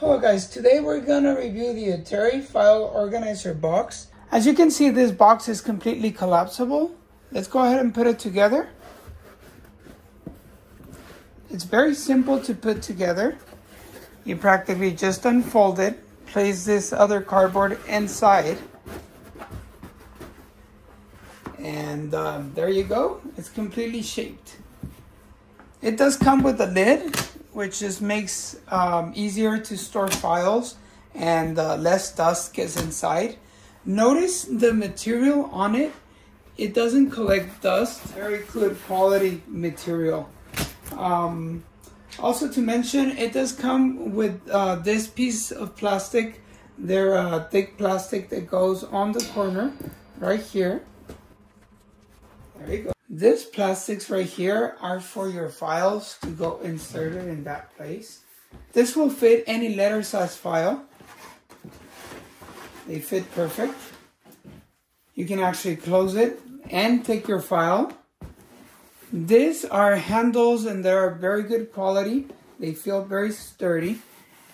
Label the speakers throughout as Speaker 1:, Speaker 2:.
Speaker 1: Hello guys, today we're gonna review the Oterri File Organizer box. As you can see, this box is completely collapsible. Let's go ahead and put it together. It's very simple to put together. You practically just unfold it, place this other cardboard inside, and um, there you go. It's completely shaped. It does come with a lid which just makes um, easier to store files and uh, less dust gets inside. Notice the material on it, it doesn't collect dust, very good quality material. Um, also to mention, it does come with uh, this piece of plastic, They're uh, thick plastic that goes on the corner right here. There you go. This plastics right here are for your files to go inserted in that place. This will fit any letter size file. They fit perfect. You can actually close it and take your file. These are handles and they're very good quality. They feel very sturdy.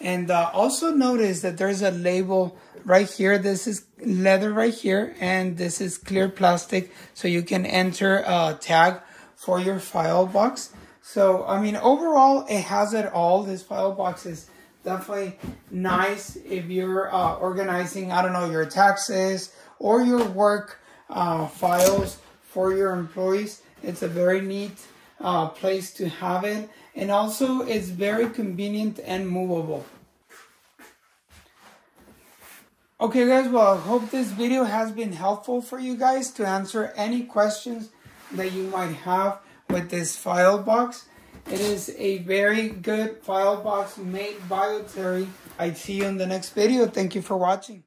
Speaker 1: And uh, also notice that there's a label right here. This is leather right here, and this is clear plastic, so you can enter a tag for your file box. So, I mean, overall, it has it all. This file box is definitely nice if you're uh, organizing, I don't know, your taxes or your work uh, files for your employees. It's a very neat uh, place to have it. And also, it's very convenient and movable. Okay guys, well I hope this video has been helpful for you guys to answer any questions that you might have with this file box. It is a very good file box made by Oterri. I see you in the next video. Thank you for watching.